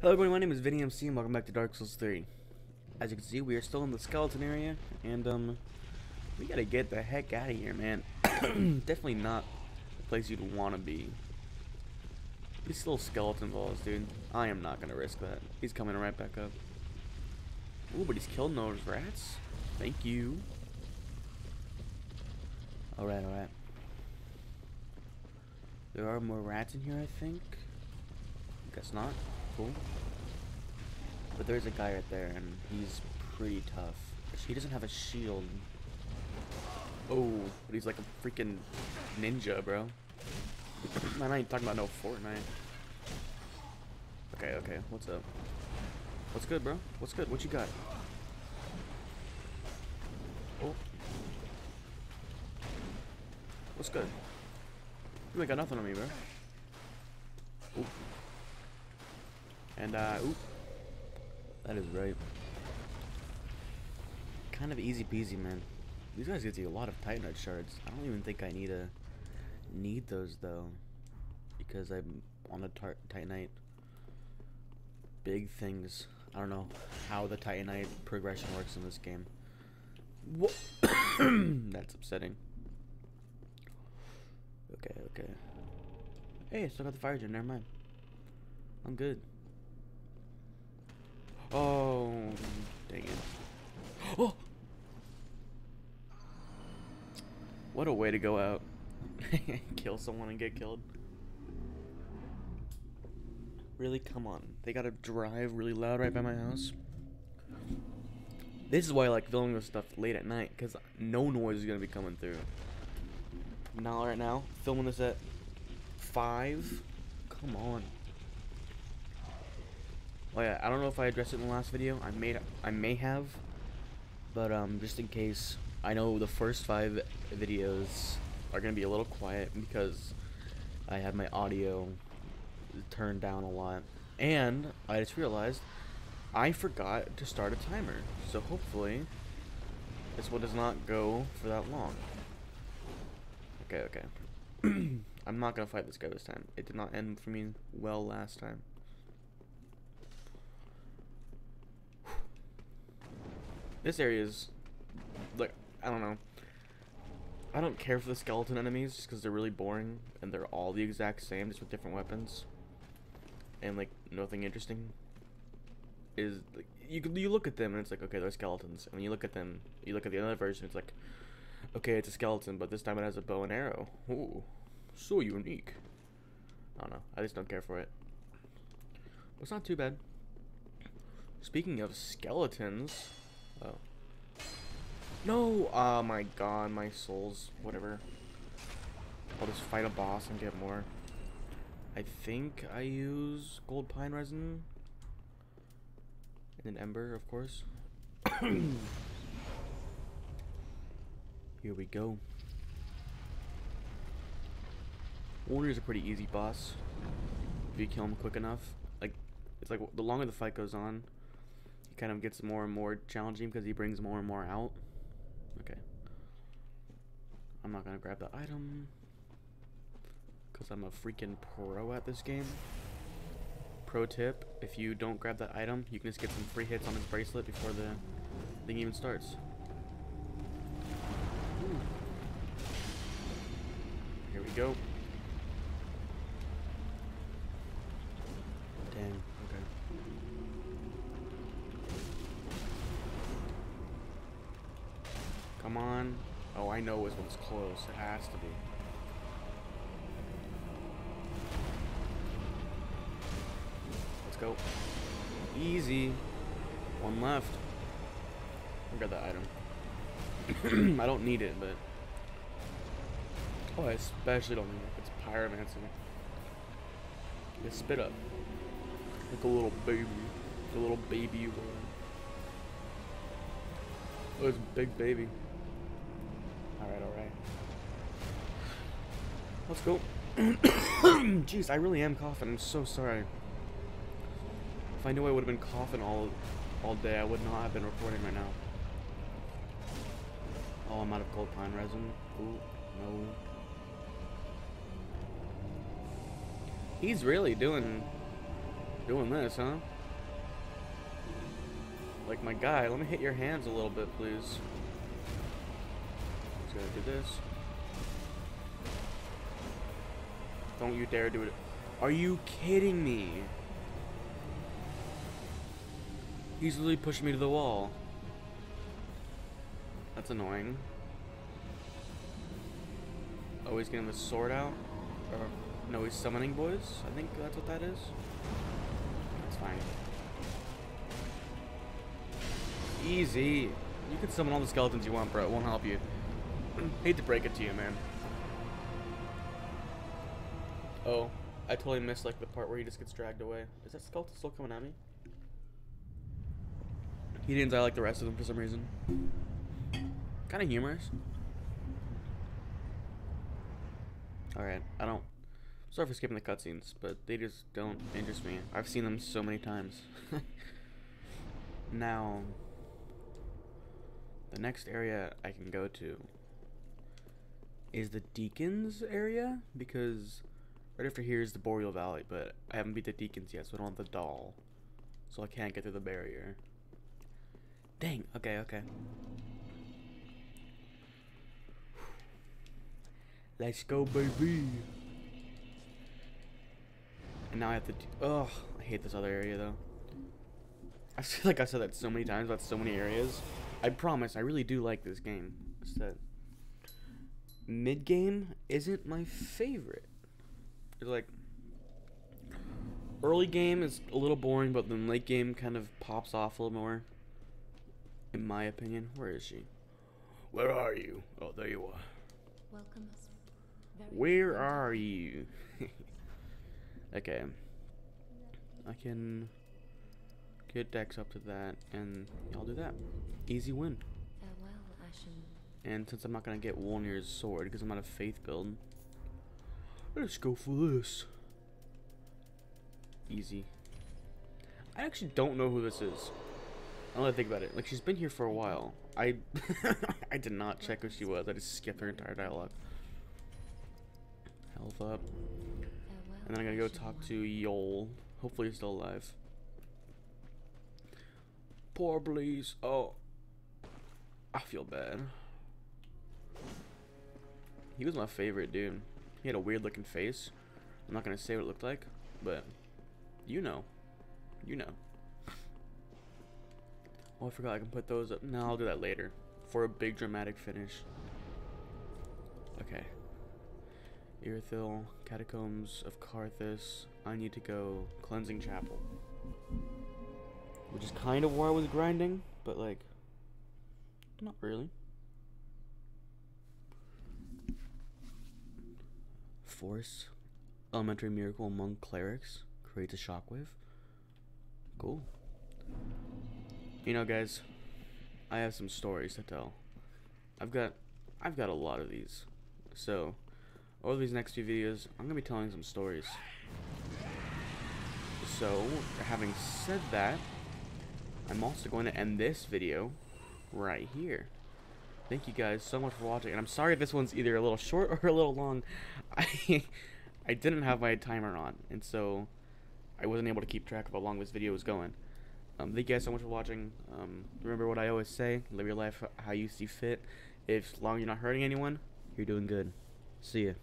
Hello everyone, my name is Vinny MC and welcome back to Dark Souls 3. As you can see, we are still in the skeleton area, and um, we gotta get the heck out of here, man. Definitely not the place you'd want to be. These little skeleton balls, dude. I am not gonna risk that. He's coming right back up. Ooh, but he's killing those rats. Thank you. Alright, alright. There are more rats in here, I think. Guess not. Cool. But there's a guy right there, and he's pretty tough. He doesn't have a shield. Oh, but he's like a freaking ninja, bro. Man, I ain't talking about no Fortnite. Okay, okay, what's up? What's good, bro? What's good? What you got? Oh. What's good? You ain't got nothing on me, bro. Ooh. And, uh, oop. That is right. Kind of easy peasy, man. These guys get you a lot of Titanite shards. I don't even think I need a need those though, because I'm on a Titanite. Big things. I don't know how the Titanite progression works in this game. What? That's upsetting. Okay, okay. Hey, I still got the fire gen. Never mind. I'm good. Oh, dang it. Oh! What a way to go out. Kill someone and get killed. Really? Come on. They gotta drive really loud right by my house. This is why I like filming this stuff late at night, because no noise is gonna be coming through. Now, right now, filming this at 5? Come on. Oh yeah, I don't know if I addressed it in the last video. I may I may have, but um, just in case, I know the first five videos are gonna be a little quiet because I have my audio turned down a lot, and I just realized I forgot to start a timer. So hopefully, this one does not go for that long. Okay, okay. I'm not gonna fight this guy this time. It did not end for me well last time. This area is, like, I don't know. I don't care for the skeleton enemies just because they're really boring and they're all the exact same, just with different weapons. And, like, nothing interesting. Is, like, you, you look at them and it's like, okay, they're skeletons. And when you look at them, you look at the other version, it's like, okay, it's a skeleton, but this time it has a bow and arrow. Ooh, so unique. I don't know. I just don't care for it. But it's not too bad. Speaking of skeletons, Oh. No! Oh my god, my souls. Whatever. I'll just fight a boss and get more. I think I use gold pine resin. And an ember, of course. Here we go. Wolnir's a pretty easy boss. If you kill him quick enough. Like, it's like the longer the fight goes on, kind of gets more and more challenging because he brings more and more out. Okay. I'm not going to grab the item. Because I'm a freaking pro at this game. Pro tip, if you don't grab that item, you can just get some free hits on his bracelet before the thing even starts. Here we go. Dang. Come on. Oh, I know this one's close. It has to be. Let's go. Easy. One left. I got that item. I don't need it, but... Oh, I especially don't need it. It's pyromancy. You spit up. Like a little baby. Like a little baby boy. Oh, it's a big baby. Alright, alright. Let's go. Jeez, I really am coughing. I'm so sorry. If I knew I would have been coughing all all day, I would not have been recording right now. Oh, I'm out of gold pine resin. Ooh, no. He's really doing Doing this, huh? Like my guy, let me hit your hands a little bit, please. Gotta do this. Don't you dare do it. Are you kidding me? He's literally pushing me to the wall. That's annoying. Oh, he's getting the sword out? Or, no, he's summoning boys? I think that's what that is. That's fine. Easy. You can summon all the skeletons you want, bro. It won't help you. Hate to break it to you, man. Oh, I totally missed like the part where he just gets dragged away. Is that skeleton still coming at me? He didn't die like the rest of them for some reason. Kind of humorous. Alright, I don't... Sorry for skipping the cutscenes, but they just don't interest me. I've seen them so many times. now, the next area I can go to is the Deacons area, because right after here is the Boreal Valley, but I haven't beat the Deacons yet, so I don't have the doll. So I can't get through the barrier. Dang, okay, okay. Let's go, baby. And now I have to. Oh, I hate this other area though. I feel like I said that so many times about so many areas. I promise, I really do like this game. That mid game isn't my favorite. It's like early game is a little boring, but then late game kind of pops off a little more. In my opinion, where is she? Where are you? Oh, there you are. Welcome us. Very Where are you? okay. I can get Dex up to that, and I'll do that. Easy win. Farewell, Ashen. And since I'm not gonna get Wolnir's sword because I'm not a faith build, let's go for this. Easy. I actually don't know who this is. Now that I think about it, like she's been here for a while. I I did not check who she was. I just skipped her entire dialogue. Health up, and then I'm gonna go talk to Yoel. Hopefully he's still alive. Poor Blaze. Oh, I feel bad. He was my favorite dude. He had a weird looking face. I'm not gonna say what it looked like, but you know. You know. Oh, I forgot I can put those up. No, I'll do that later. For a big dramatic finish. Okay. Irithyll, Catacombs of Carthus. I need to go Cleansing Chapel. Which is kind of where I was grinding, but like, not really. Force. Elementary Miracle among Clerics. Creates a shockwave. Cool. You know, guys, I have some stories to tell. I've got, I've got a lot of these. So, over these next few videos, I'm gonna be telling some stories. So, having said that, I'm also going to end this video right here. Thank you guys so much for watching, and I'm sorry if this one's either a little short or a little long. I I didn't have my timer on, and so I wasn't able to keep track of how long this video was going. Um, thank you guys so much for watching. Um, remember what I always say: live your life how you see fit. If long you're not hurting anyone, you're doing good. See ya.